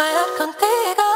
bailar contigo.